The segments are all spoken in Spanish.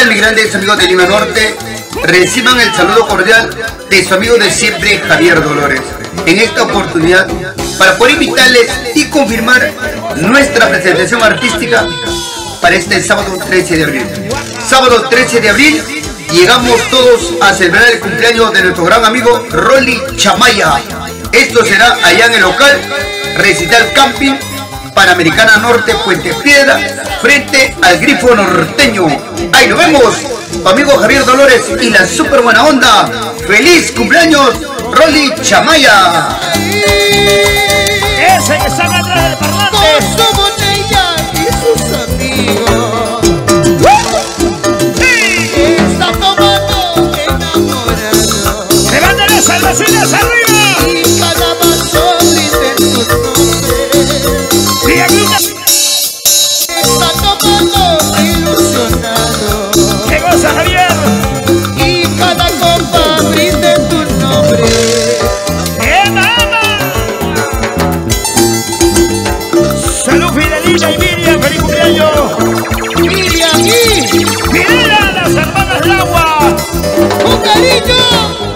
tal, mis grandes amigos de Lima Norte? Reciban el saludo cordial de su amigo de siempre, Javier Dolores. En esta oportunidad, para poder invitarles y confirmar nuestra presentación artística para este sábado 13 de abril. Sábado 13 de abril, llegamos todos a celebrar el cumpleaños de nuestro gran amigo Rolly Chamaya. Esto será allá en el local Recital Camping Panamericana Norte Puente Piedra frente al Grifo Norteño. Ahí nos vemos, amigo Javier Dolores y la super buena onda. ¡Feliz cumpleaños, Rolly Chamaya! Ese que está atrás del parlante. Con su botella y sus amigos. Sí. Está tomando enamorado. Levanten las salvaciones arriba. Está ilusionado. ¡Qué cosa, Javier! Y cada copa brinde tu nombre. ¡Ema, ema! Salud, Fidelina y Miriam, feliz cumpleaños. Miriam y Fidela, las hermanas del agua. un cariño.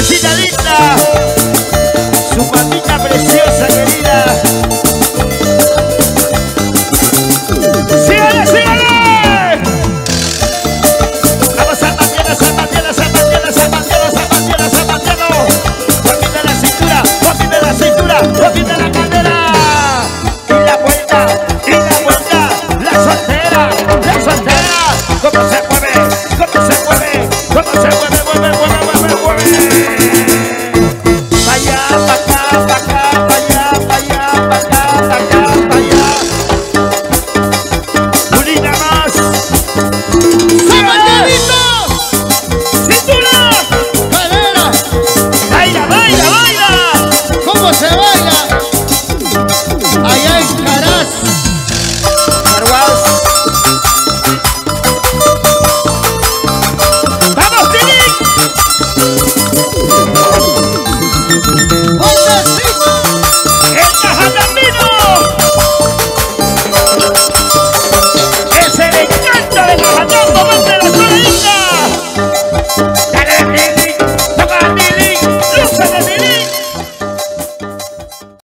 madrecita linda, su mamita preciosa querida. ¡Sígale, sígale! Vamos zapatero, zapatero, zapatero, zapatero, zapatero, zapatero. Botita la cintura, botita la cintura, botita la cadera. Y la vuelta, y la vuelta, la soltera, la soltera. ¿Cómo se mueve? ¿Cómo se mueve? ¿Cómo se mueve?